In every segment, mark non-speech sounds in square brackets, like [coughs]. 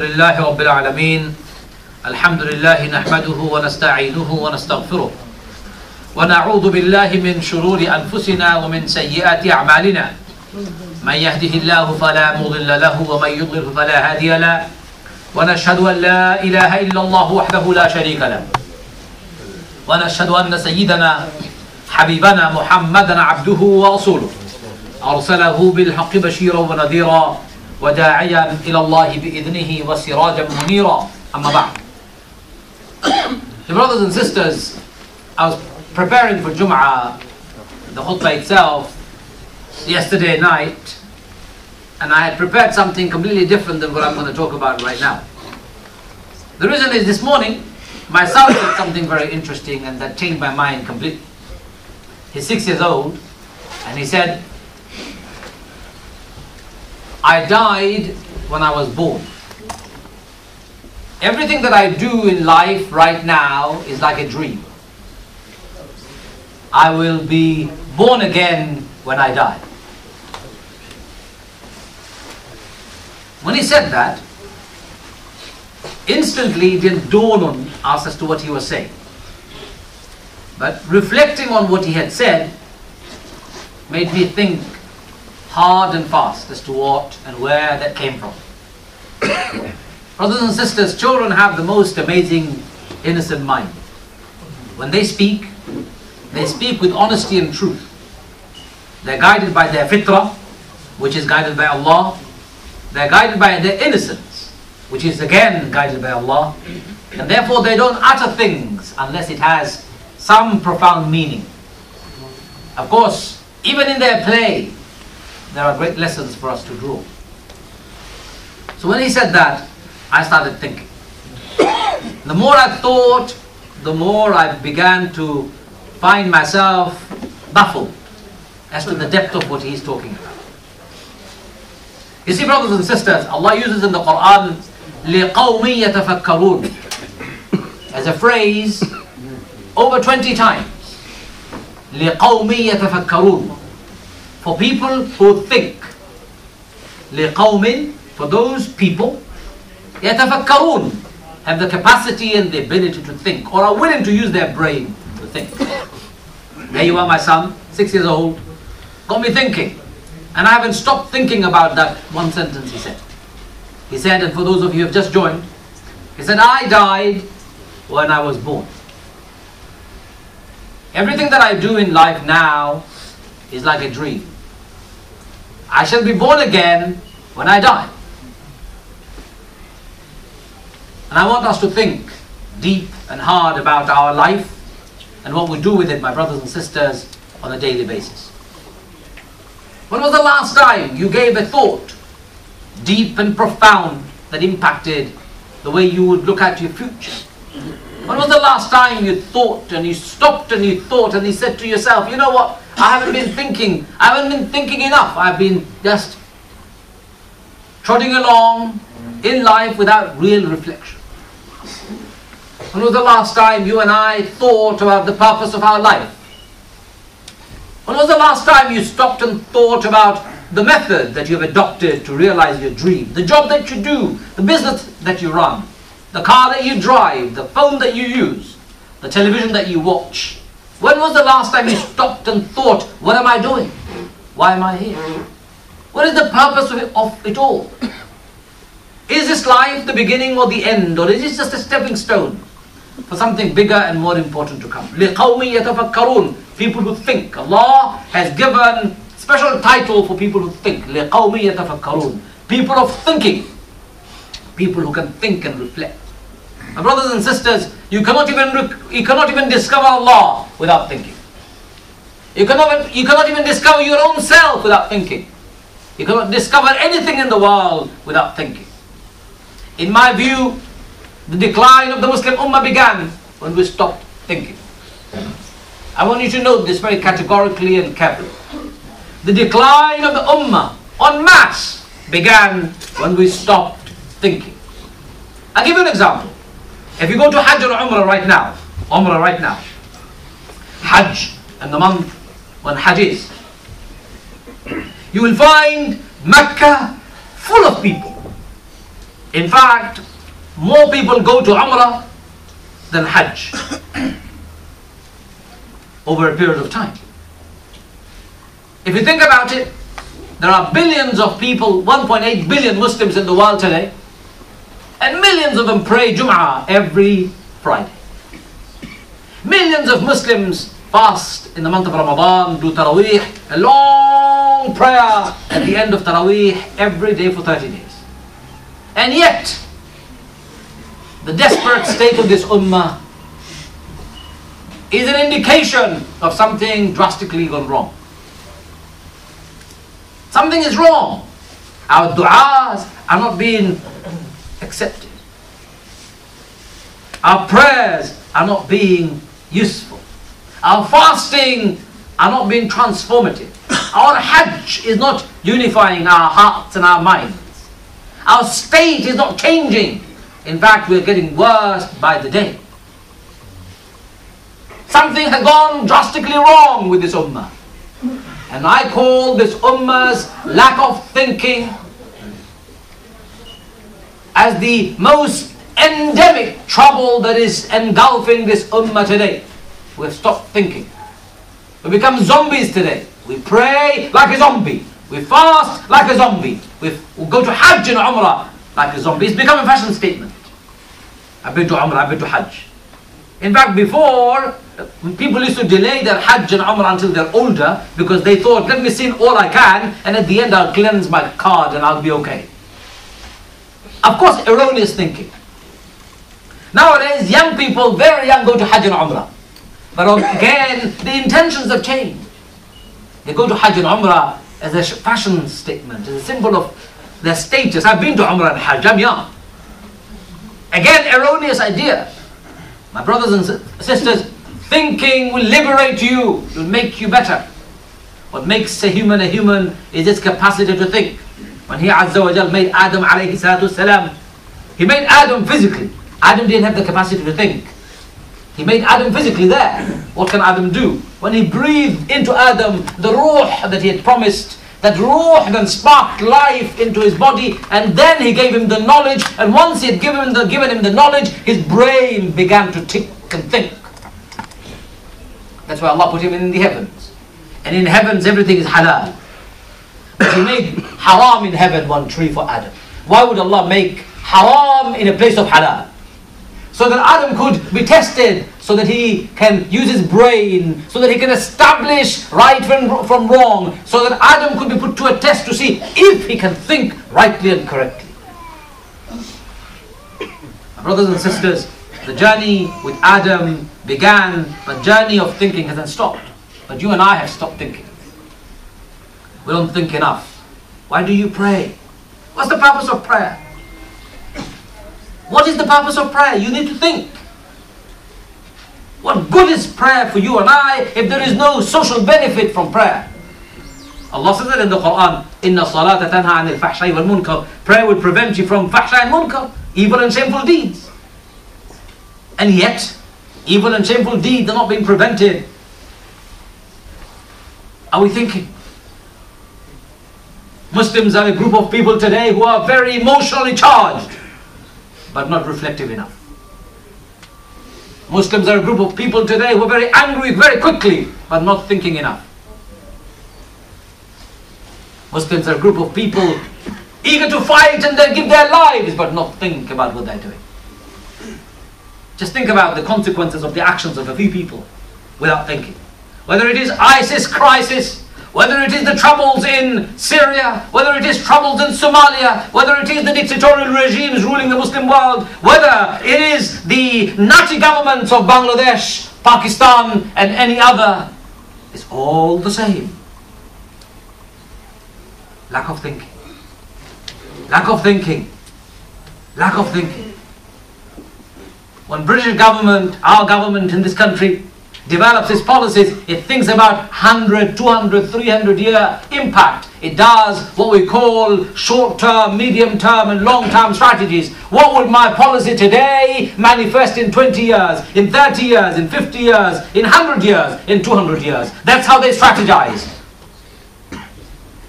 لله رب العالمين. الحمد لله نحمده ونستعينه ونستغفره. ونعوذ بالله من شرور أنفسنا ومن سيئات أعمالنا. من يهده الله فلا مضل له ومن يضلل فلا هادي له. ونشهد أن لا إله إلا الله وحده لا شريك له. ونشهد أن سيدنا حبيبنا محمدا عبده ورسوله. أرسله بالحق بشيرا ونذيرا. وداعيا إلى الله بإذنه وسراجا منيرا أما بعد The brothers and sisters, I was preparing for Jum'ah, the khutbah itself, yesterday night, and I had prepared something completely different than what I'm going to talk about right now. The reason is this morning, my son said something very interesting and that changed my mind completely. He's six years old, and he said, I died when I was born. Everything that I do in life right now is like a dream. I will be born again when I die. When he said that, instantly it didn't dawn on us as to what he was saying. But reflecting on what he had said made me think hard and fast as to what and where that came from. [coughs] Brothers and sisters, children have the most amazing innocent mind. When they speak, they speak with honesty and truth. They're guided by their fitrah, which is guided by Allah. They're guided by their innocence, which is again guided by Allah. And therefore they don't utter things unless it has some profound meaning. Of course, even in their play, there are great lessons for us to draw. So when he said that, I started thinking. [coughs] The more I thought, the more I began to find myself baffled as to the depth of what he's talking about. You see, brothers and sisters, Allah uses in the Quran لِقَوْمِ يَتَفَكَّرُونَ as a phrase over 20 times. لِقَوْمِ يَتَفَكَّرُونَ for people who think. لِقَوْمٍ for those people يَتَفَكَّرُونَ have the capacity and the ability to think or are willing to use their brain to think. There you are, my son, six years old, got me thinking. And I haven't stopped thinking about that one sentence he said. He said, and for those of you who have just joined, he said, I died when I was born. Everything that I do in life now is like a dream. I shall be born again when I die. And I want us to think deep and hard about our life and what we do with it, my brothers and sisters, on a daily basis. When was the last time you gave a thought, deep and profound, that impacted the way you would look at your future? When was the last time you thought and you stopped and you thought and you said to yourself, you know what, I haven't been thinking, I haven't been thinking enough, I've been just trotting along in life without real reflection. When was the last time you and I thought about the purpose of our life? When was the last time you stopped and thought about the method that you have adopted to realize your dream, the job that you do, the business that you run, the car that you drive, the phone that you use, the television that you watch? When was the last time you stopped and thought, what am I doing? Why am I here? What is the purpose of it all? Is this life the beginning or the end, or is it just a stepping stone for something bigger and more important to come? People who think. Allah has given special title for people who think. People of thinking. People who can think and reflect. My brothers and sisters, you cannot even you cannot even discover Allah without thinking. You cannot you cannot even discover your own self without thinking. You cannot discover anything in the world without thinking. In my view, the decline of the Muslim Ummah began when we stopped thinking. I want you to note this very categorically and carefully. The decline of the Ummah en masse began when we stopped thinking. I'll give you an example. If you go to Hajj or Umrah right now, Umrah right now, Hajj and the month when Hajj is, you will find Mecca full of people. In fact, more people go to Umrah than Hajj [coughs] over a period of time. If you think about it, there are billions of people, 1.8 billion Muslims in the world today, and millions of them pray Jum'ah every Friday. Millions of Muslims fast in the month of Ramadan, do Taraweeh, a long prayer at the end of Taraweeh every day for 30 days. And yet, the desperate state of this ummah is an indication of something drastically gone wrong. Something is wrong. Our du'as are not being accepted. Our prayers are not being useful. Our fasting are not being transformative. Our hajj is not unifying our hearts and our minds. Our state is not changing. In fact, we're getting worse by the day. Something has gone drastically wrong with this ummah. And I call this ummah's lack of thinking as the most endemic trouble that is engulfing this ummah today. We've stopped thinking. We become zombies today. We pray like a zombie. We fast like a zombie. We go to Hajj and Umrah like a zombie. It's become a fashion statement. I've been to Umrah, I've been to Hajj. In fact, before, uh, people used to delay their Hajj and Umrah until they're older because they thought, let me sin all I can and at the end I'll cleanse my card and I'll be okay. Of course, erroneous thinking. Nowadays, young people, very young, go to Hajj and Umrah. But again, the intentions have changed. They go to Hajj and Umrah as a fashion statement, as a symbol of their status. I've been to Umrah and Hajj, I'm young. Again, erroneous idea. My brothers and sisters, thinking will liberate you, will make you better. What makes a human a human is its capacity to think. When he Azza wa made Adam alayhi salatu salam, he made Adam physically. Adam didn't have the capacity to think. He made Adam physically there. What can Adam do? When he breathed into Adam the ruh that he had promised, that ruh then sparked life into his body, and then he gave him the knowledge. And once he had given the, given him the knowledge, his brain began to tick and think. That's why Allah put him in the heavens. And in heavens, everything is halal. He made haram in heaven one tree for Adam. Why would Allah make haram in a place of halal? so that Adam could be tested, so that he can use his brain, so that he can establish right from, from wrong, so that Adam could be put to a test to see if he can think rightly and correctly. Brothers and sisters, the journey with Adam began, but journey of thinking hasn't stopped. But you and I have stopped thinking. We don't think enough. Why do you pray? What's the purpose of prayer? What is the purpose of prayer? You need to think. What good is prayer for you and I if there is no social benefit from prayer? Allah says it in the Quran, Inna salata tanha anil fahshay wal munkar. Prayer will prevent you from fahshay and munkar, evil and shameful deeds. And yet, evil and shameful deeds are not being prevented. Are we thinking? Muslims are a group of people today who are very emotionally charged but not reflective enough. Muslims are a group of people today who are very angry very quickly, but not thinking enough. Muslims are a group of people eager to fight and they give their lives, but not think about what they're doing. Just think about the consequences of the actions of a few people without thinking. Whether it is ISIS crisis, whether it is the troubles in Syria, whether it is troubles in Somalia, whether it is the dictatorial regimes ruling the Muslim world, whether it is the Nazi governments of Bangladesh, Pakistan, and any other, it's all the same. Lack of thinking. Lack of thinking. Lack of thinking. When British government, our government in this country, develops its policies, it thinks about 100, 200, 300 year impact. It does what we call short term, medium term, and long term strategies. What would my policy today manifest in 20 years, in 30 years, in 50 years, in 100 years, in 200 years? That's how they strategize.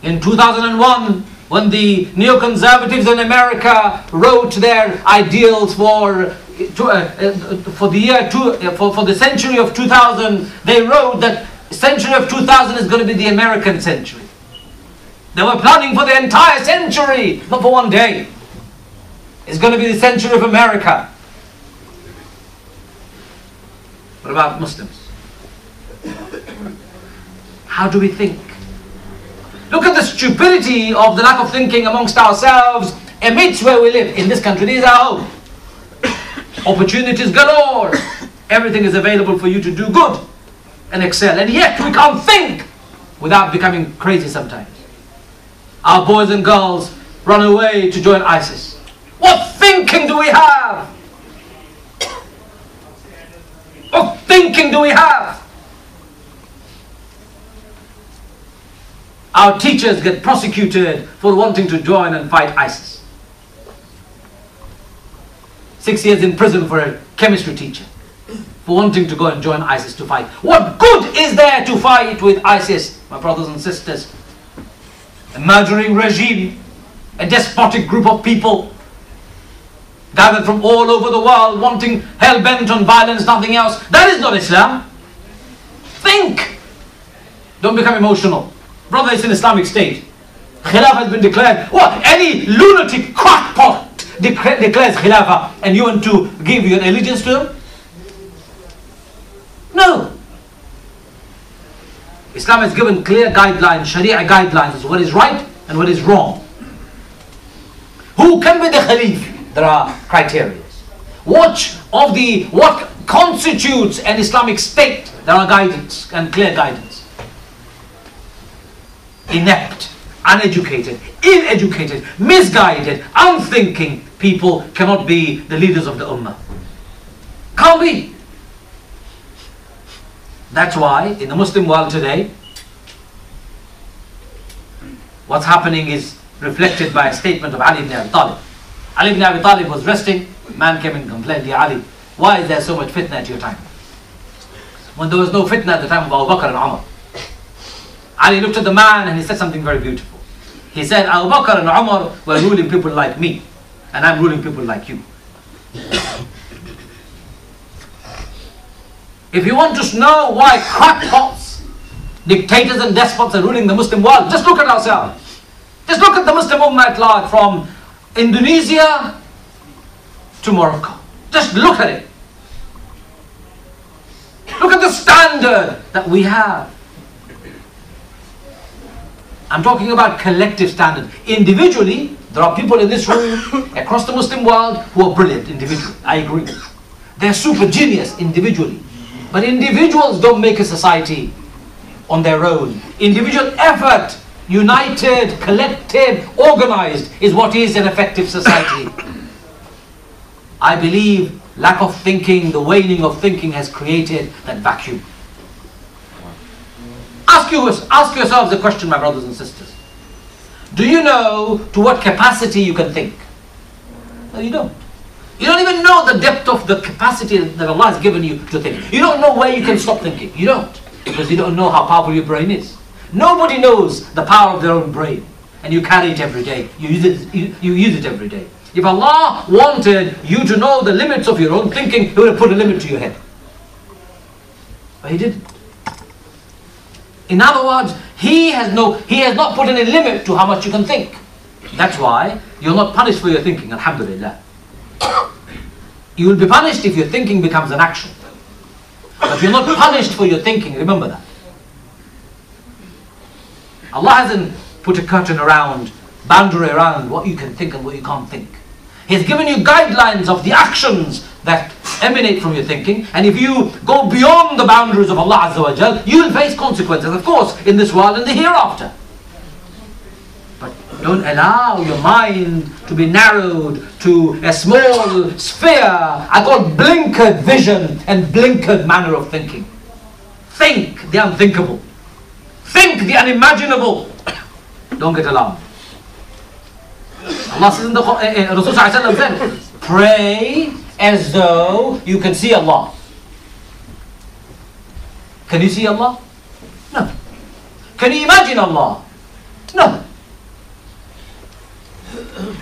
In 2001, when the neoconservatives in America wrote their ideals for for the year two, uh, for, for the century of 2000, they wrote that century of 2000 is going to be the American century. They were planning for the entire century, not for one day. It's going to be the century of America. What about Muslims? How do we think? Look at the stupidity of the lack of thinking amongst ourselves amidst where we live. In this country, this is our home. Opportunities galore. Everything is available for you to do good and excel. And yet we can't think without becoming crazy sometimes. Our boys and girls run away to join ISIS. What thinking do we have? What thinking do we have? Our teachers get prosecuted for wanting to join and fight ISIS. Six years in prison for a chemistry teacher for wanting to go and join ISIS to fight. What good is there to fight with ISIS, my brothers and sisters? A murdering regime, a despotic group of people gathered from all over the world wanting hell bent on violence, nothing else. That is not Islam. Think. Don't become emotional. Brother, it's an Islamic state. Khilafah has been declared. What? Any lunatic crackpot declares Khilafah and you want to give your allegiance to him? No. Islam has given clear guidelines, Sharia guidelines what is right and what is wrong. Who can be the Khalif? There are criteria. What of the what constitutes an Islamic state? There are guidance and clear guidance inept, uneducated, ill-educated, misguided, unthinking people cannot be the leaders of the ummah. Can't be. That's why in the Muslim world today, what's happening is reflected by a statement of Ali ibn Abi Talib. Ali ibn Abi Talib was resting, man came and complained, Ya Ali, why is there so much fitna at your time? When there was no fitna at the time of Abu Bakr and Umar. Ali looked at the man and he said something very beautiful. He said, Abu Bakr and Umar were ruling people like me, and I'm ruling people like you. If you want to know why crackpots, dictators and despots are ruling the Muslim world, just look at ourselves. Just look at the Muslim Ummah at large from Indonesia to Morocco. Just look at it. Look at the standard that we have. I'm talking about collective standards. Individually, there are people in this room [coughs] across the Muslim world who are brilliant individually. I agree. They're super genius individually. But individuals don't make a society on their own. Individual effort, united, collected, organized, is what is an effective society. [coughs] I believe lack of thinking, the waning of thinking has created that vacuum. Ask, you, ask yourselves the question, my brothers and sisters. Do you know to what capacity you can think? No, you don't. You don't even know the depth of the capacity that Allah has given you to think. You don't know where you can stop thinking. You don't. Because you don't know how powerful your brain is. Nobody knows the power of their own brain. And you carry it every day. You use it, you, you use it every day. If Allah wanted you to know the limits of your own thinking, He would have put a limit to your head. But He didn't. In other words, he has no he has not put any limit to how much you can think. That's why you're not punished for your thinking, alhamdulillah. You will be punished if your thinking becomes an action. But you're not punished for your thinking, remember that. Allah hasn't put a curtain around, boundary around what you can think and what you can't think. He's given you guidelines of the actions that emanate from your thinking. And if you go beyond the boundaries of Allah Azza wa Jal, you will face consequences, of course, in this world and the hereafter. But don't allow your mind to be narrowed to a small sphere. I call blinkered vision and blinkered manner of thinking. Think the unthinkable. Think the unimaginable. [coughs] Don't get alarmed. Allah says in the Quran, uh, Rasul said, pray as though you can see Allah. Can you see Allah? No. Can you imagine Allah? No.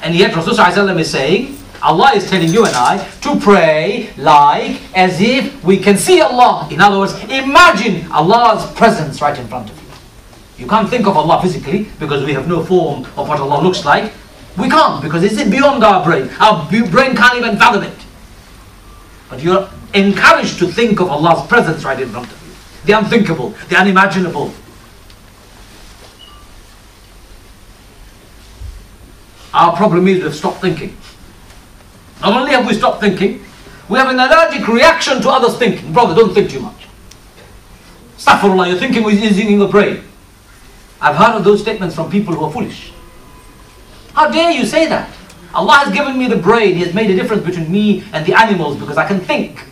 And yet Rasulullah is saying, Allah is telling you and I to pray like as if we can see Allah. In other words, imagine Allah's presence right in front of you. You can't think of Allah physically because we have no form of what Allah looks like. We can't because it's beyond our brain. Our brain can't even fathom it. But you're encouraged to think of Allah's presence right in front of you. The unthinkable, the unimaginable. Our problem is we've stopped thinking. Not only have we stopped thinking, we have an allergic reaction to others thinking. Brother, don't think too much. Astaghfirullah, you're thinking with using your brain. I've heard of those statements from people who are foolish. How dare you say that? Allah has given me the brain. He has made a difference between me and the animals because I can think.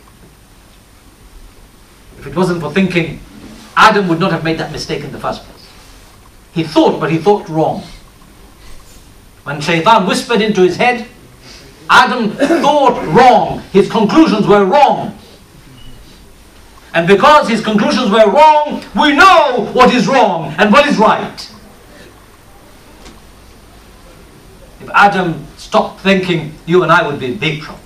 If it wasn't for thinking, Adam would not have made that mistake in the first place. He thought, but he thought wrong. When shaitan whispered into his head, Adam thought wrong. His conclusions were wrong. And because his conclusions were wrong, we know what is wrong and what is right. If Adam stopped thinking, you and I would be in big trouble.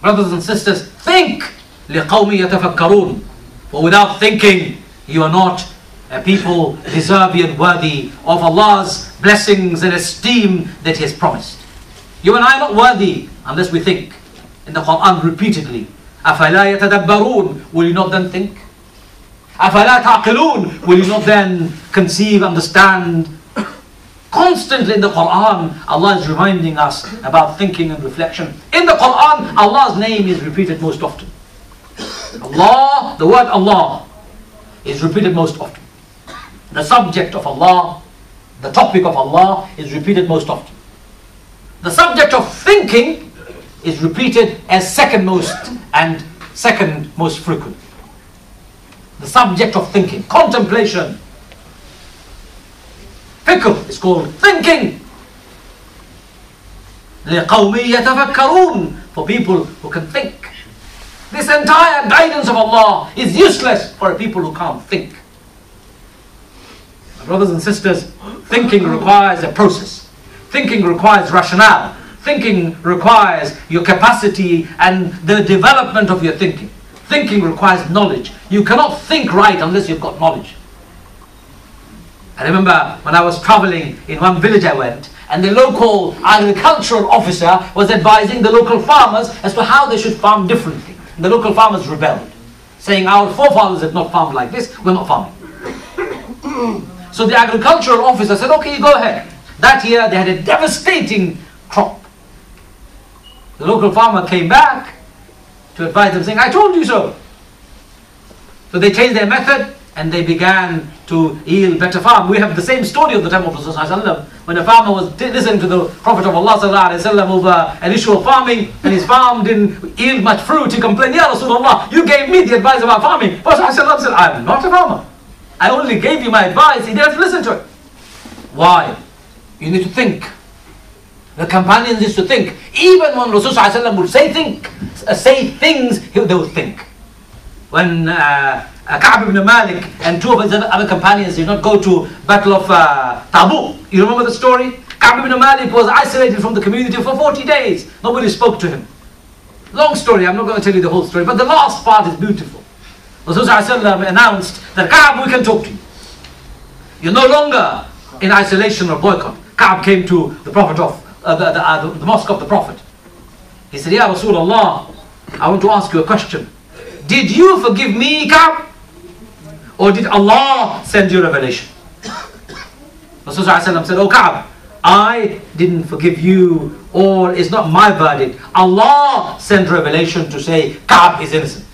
Brothers and sisters, think! لِقَوْمِ يَتَفَكَّرُونَ For without thinking, you are not a people deserving and worthy of Allah's blessings and esteem that He has promised. You and I are not worthy unless we think. In the Quran repeatedly, أَفَلَا يَتَدَبَّرُونَ Will you not then think? أَفَلَا تَعْقِلُونَ Will you not then conceive, understand? Constantly in the Quran, Allah is reminding us about thinking and reflection. In the Quran, Allah's name is repeated most often. Allah, the word Allah, is repeated most often. The subject of Allah, the topic of Allah is repeated most often. The subject of thinking is repeated as second most and second most frequent. The subject of thinking, contemplation. Fiqh is called thinking. لِقَوْمِ يَتَفَكَّرُونَ For people who can think. This entire guidance of Allah is useless for people who can't think. Brothers and sisters, thinking requires a process. Thinking requires rationale. Thinking requires your capacity and the development of your thinking. Thinking requires knowledge. You cannot think right unless you've got knowledge. I remember when I was traveling in one village I went, and the local agricultural officer was advising the local farmers as to how they should farm differently. And the local farmers rebelled, saying, Our forefathers had not farmed like this, we're not farming. [clears throat] so the agricultural officer said, Okay, go ahead. That year they had a devastating crop. The local farmer came back to advise them, saying, I told you so. So they changed their method and they began to yield better farm. We have the same story of the time of Rasulullah when a farmer was listening to the Prophet of Allah over an issue of farming and his farm didn't yield much fruit. He complained, Ya Rasulullah, you gave me the advice about farming. Prophet said, I'm not a farmer. I only gave you my advice. He didn't listen to it. Why? You need to think. The companions used to think. Even when Rasulullah would say think, uh, say things, they would think. When uh, Ka'b ibn Malik and two of his other companions did not go to Battle of uh, Tabuk. You remember the story? Ka'b ibn Malik was isolated from the community for 40 days. Nobody spoke to him. Long story, I'm not going to tell you the whole story, but the last part is beautiful. Rasulullah announced that Ka'b, we can talk to you. You're no longer in isolation or boycott. Ka'b came to the Prophet of uh, the, the, uh, the mosque of the Prophet. He said, Ya Rasulullah, I want to ask you a question. Did you forgive me, Ka'b? Or did Allah send you revelation? [coughs] Rasulullah said, oh, O Ka'b, I didn't forgive you, or it's not my verdict. Allah sent revelation to say Ka'b is innocent.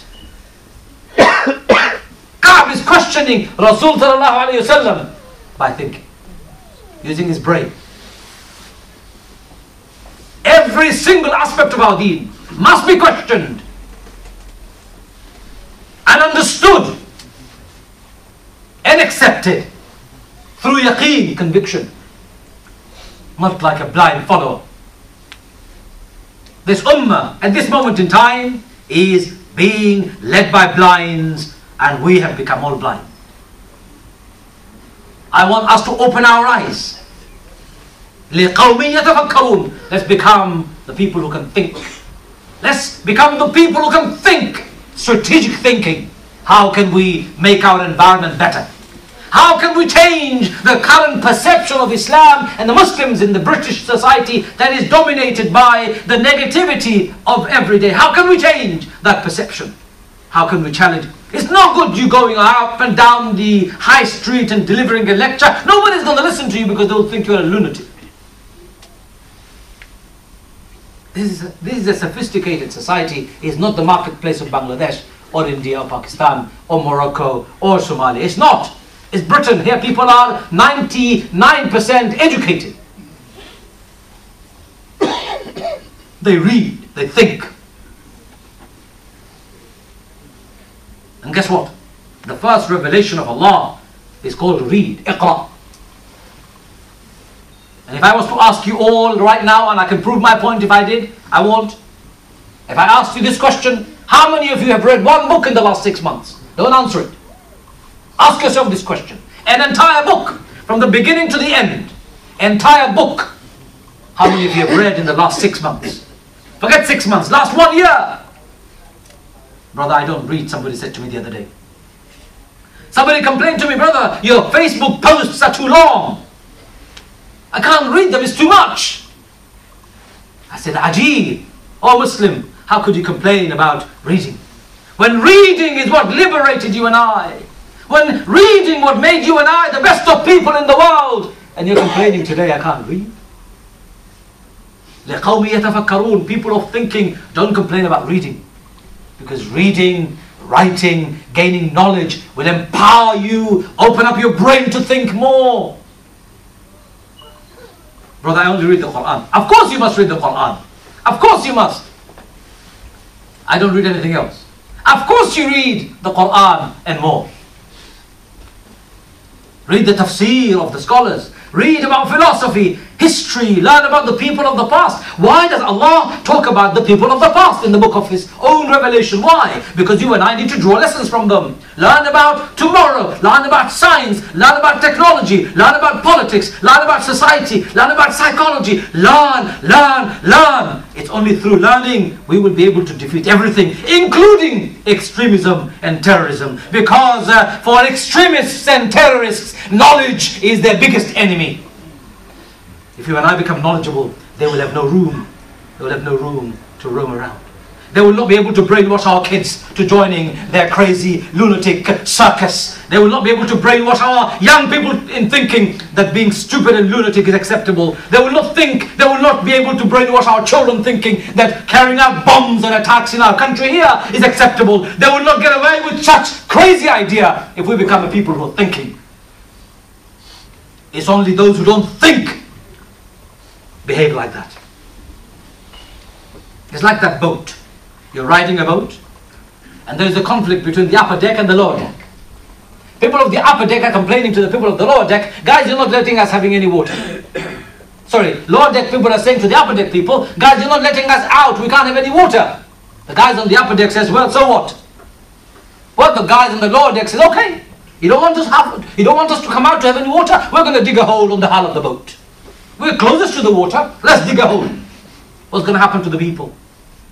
[coughs] Ka'b is questioning Rasulullah by thinking, using his brain. Every single aspect of our deen must be questioned and understood and accepted through yaqeen, conviction, not like a blind follower. This ummah at this moment in time is being led by blinds and we have become all blind. I want us to open our eyes. Let's become the people who can think. Let's become the people who can think. Strategic thinking. How can we make our environment better? How can we change the current perception of Islam and the Muslims in the British society that is dominated by the negativity of everyday? How can we change that perception? How can we challenge? It's no good you going up and down the high street and delivering a lecture. Nobody's going to listen to you because they'll think you're a lunatic. This is, a, this is a sophisticated society. It's not the marketplace of Bangladesh or India or Pakistan or Morocco or Somalia. It's not. It's Britain. Here people are 99% educated. [coughs] they read, they think. And guess what? The first revelation of Allah is called read, iqra. And if I was to ask you all right now, and I can prove my point if I did, I won't. If I asked you this question, how many of you have read one book in the last six months? Don't answer it. Ask yourself this question. An entire book, from the beginning to the end, entire book. How many of you have read in the last six months? Forget six months, last one year. Brother, I don't read, somebody said to me the other day. Somebody complained to me, brother, your Facebook posts are too long. I can't read them, it's too much. I said, Ajib, oh Muslim, how could you complain about reading? When reading is what liberated you and I When reading what made you and I the best of people in the world. And you're complaining today, I can't read. لقوم يتفكرون People of thinking, don't complain about reading. Because reading, writing, gaining knowledge will empower you, open up your brain to think more. Brother, I only read the Quran. Of course you must read the Quran. Of course you must. I don't read anything else. Of course you read the Quran and more. Read the tafsir of the scholars. Read about philosophy, history, learn about the people of the past. Why does Allah talk about the people of the past in the book of His own revelation? Why? Because you and I need to draw lessons from them. Learn about tomorrow, learn about science, learn about technology, learn about politics, learn about society, learn about psychology. Learn, learn, learn. It's only through learning we will be able to defeat everything, including extremism and terrorism. Because uh, for extremists and terrorists, knowledge is their biggest enemy. If you and I become knowledgeable, they will have no room. They will have no room to roam around. They will not be able to brainwash our kids to joining their crazy lunatic circus. They will not be able to brainwash our young people in thinking that being stupid and lunatic is acceptable. They will not think, they will not be able to brainwash our children thinking that carrying out bombs and attacks in our country here is acceptable. They will not get away with such crazy idea if we become a people who are thinking. It's only those who don't think behave like that. It's like that boat. You're riding a boat, and there is a conflict between the upper deck and the lower deck. People of the upper deck are complaining to the people of the lower deck, guys, you're not letting us having any water. [coughs] Sorry, lower deck people are saying to the upper deck people, guys, you're not letting us out, we can't have any water. The guys on the upper deck says, well, so what? Well, the guys on the lower deck says, okay, you don't want us have, you don't want us to come out to have any water, we're going to dig a hole on the hull of the boat. We're closest to the water, let's dig a hole. What's going to happen to the people?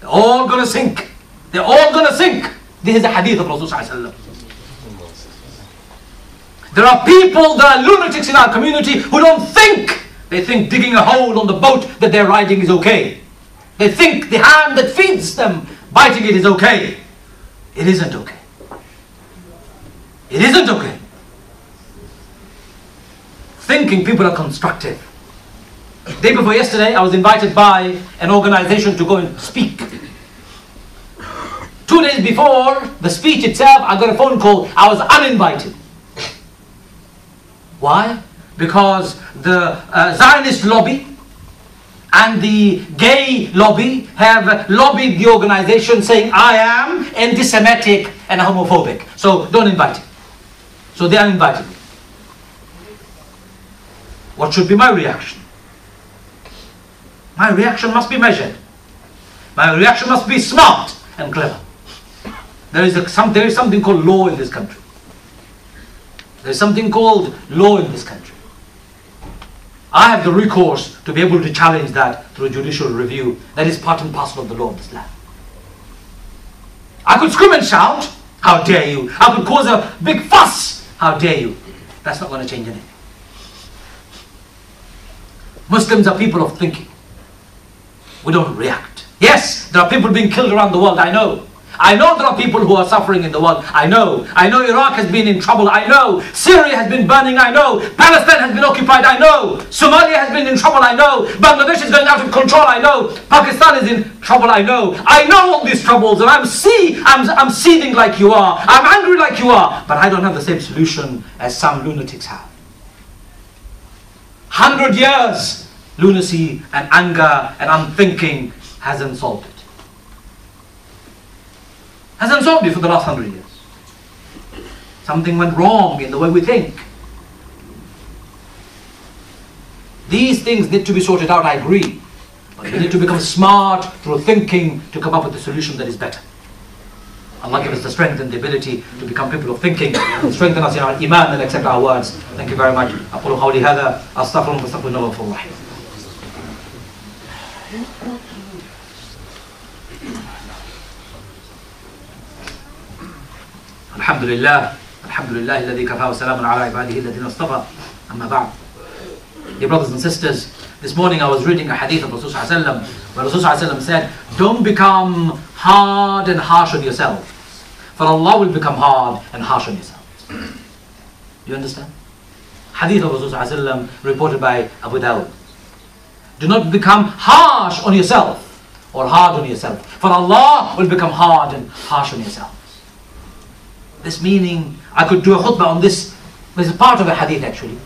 They're all going to sink. They're all going to sink. This is the hadith of Rasulullah. There are people, there are lunatics in our community who don't think. They think digging a hole on the boat that they're riding is okay. They think the hand that feeds them, biting it is okay. It isn't okay. It isn't okay. Thinking people are constructive. Day before yesterday, I was invited by an organization to go and speak. Two days before the speech itself, I got a phone call. I was uninvited. Why? Because the uh, Zionist lobby and the gay lobby have lobbied the organization saying, I am anti Semitic and homophobic. So don't invite me. So they uninvited me. What should be my reaction? My reaction must be measured. My reaction must be smart and clever. There is, a, some, there is something called law in this country. There is something called law in this country. I have the recourse to be able to challenge that through judicial review. That is part and parcel of the law of this land. I could scream and shout, how dare you? I could cause a big fuss, how dare you? That's not going to change anything. Muslims are people of thinking. We don't react. Yes, there are people being killed around the world, I know. I know there are people who are suffering in the world. I know. I know Iraq has been in trouble. I know. Syria has been burning. I know. Palestine has been occupied. I know. Somalia has been in trouble. I know. Bangladesh is going out of control. I know. Pakistan is in trouble. I know. I know all these troubles and I'm see I'm, I'm seething like you are. I'm angry like you are. But I don't have the same solution as some lunatics have. Hundred years lunacy and anger and unthinking hasn't solved it. Hasn't solved it for the last hundred years. Something went wrong in the way we think. These things need to be sorted out, I agree. But we need to become smart through thinking to come up with a solution that is better. Allah give us the strength and the ability to become people of thinking and strengthen [coughs] us in our iman and accept our words. Thank you very much. أقول قولي هذا أستغفر الله الحمد لله الحمد لله الذي كفى وسلام على عباده الذين اصطفى أما بعد Dear brothers and sisters, this morning I was reading a hadith of Rasulullah where Rasulullah said, Don't become hard and harsh on yourself, for Allah will become hard and harsh on yourself. Do you understand? Hadith of Rasulullah reported by Abu Dawud. Do not become harsh on yourself or hard on yourself, for Allah will become hard and harsh on yourself. This meaning, I could do a khutbah on this, this is part of a hadith actually.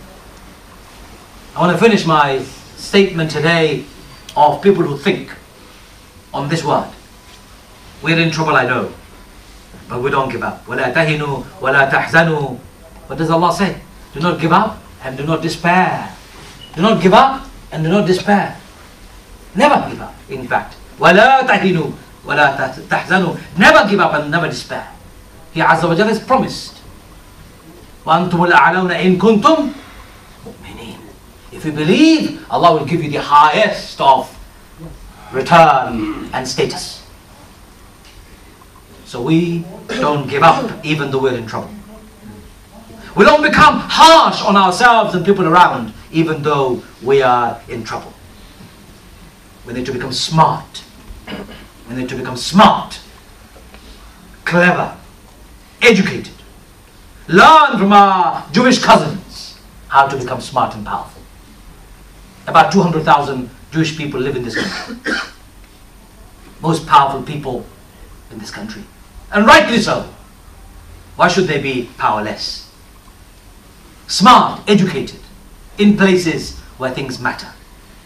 I want to finish my statement today of people who think on this word. We're in trouble, I know, but we don't give up. وَلَا تَهِنُوا وَلَا تَحْزَنُوا What does Allah say? Do not give up and do not despair. Do not give up and do not despair. Never give up, in fact. وَلَا تَهِنُوا وَلَا تَحْزَنُوا Never give up and never despair. He Azza wa Jalla has promised. وَأَنْتُمُ الْأَعْلَوْنَ إِن كُنْتُمْ مُؤْمِنِينَ If you believe, Allah will give you the highest of return and status. So we don't give up even though we're in trouble. We don't become harsh on ourselves and people around even though we are in trouble. We need to become smart. We need to become smart, clever, educated. Learn from our Jewish cousins how to become smart and powerful. About 200,000 Jewish people live in this country. Most powerful people in this country. And rightly so. Why should they be powerless? Smart, educated, in places where things matter.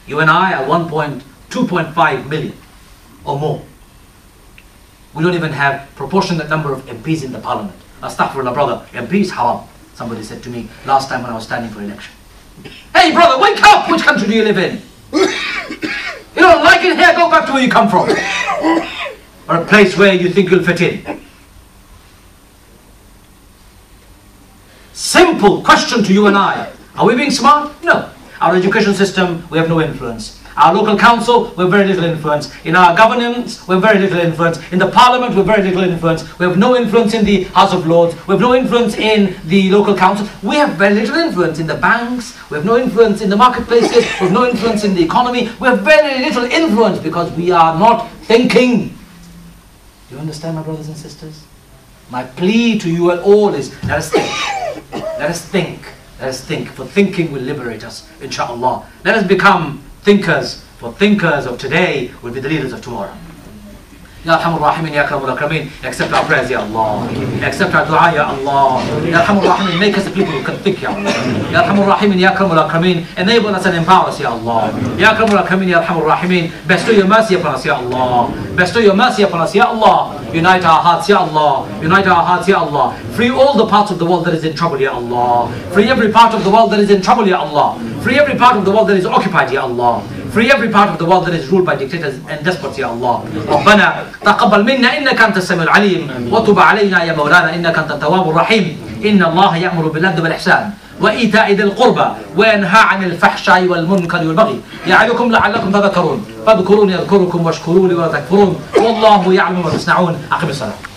You and I are 1.2.5 million or more. We don't even have proportionate number of MPs in the parliament. Astaghfirullah, brother, MPs haram. Somebody said to me last time when I was standing for election. Hey brother, wake up! Which country do you live in? [coughs] You don't like it here, go back to where you come from. Or a place where you think you'll fit in. Simple question to you and I. Are we being smart? No. Our education system, we have no influence. Our local council, we have very little influence. In our governance, we have very little influence. In the parliament, we have very little influence. We have no influence in the House of Lords. We have no influence in the local council. We have very little influence in the banks. We have no influence in the marketplaces. We have no influence in the economy. We have very little influence because we are not thinking. Do you understand, my brothers and sisters? My plea to you all is let us think. Let us think. Let us think. For thinking will liberate us, inshallah. Let us become thinkers. For thinkers of today will be the leaders of tomorrow. Ya Arhamur Rahimin, Ya Akramul Akramin, accept our prayers, Ya Allah. Accept our dua, Ya Allah. Ya Arhamur Rahimin, make us the people who can think, Ya Allah. Ya Arhamur Rahimin, Ya Akramul Akramin, enable us and empower us, Ya Allah. Ya Akramul Akramin, Ya Arhamur Rahimin, bestow your mercy upon us, Ya Allah. Bestow your mercy upon us, Ya Allah. Unite our hearts, Ya Allah. Unite our hearts, Ya Allah. Free all the parts of the world that is in trouble, Ya Allah. Free every part of the world that is in trouble, Ya Allah. Free every part of the world that is occupied, Ya Allah. Free every part of the world that is ruled by dictators and despots, Ya Allah. ربنا تقبل منا إنك أنت السميع العليم. وتب علينا يا مولانا إنك أنت التواب الرحيم. إن الله يأمر بالعدل والإحسان وإيتاء ذي القربى وينهى عن الفحشاء والمنكر والبغي. يعظكم لعلكم تذكرون. فاذكروني أذكركم واشكروا لي ولا تكفرون والله يعلم ما تصنعون. أقم الصلاة.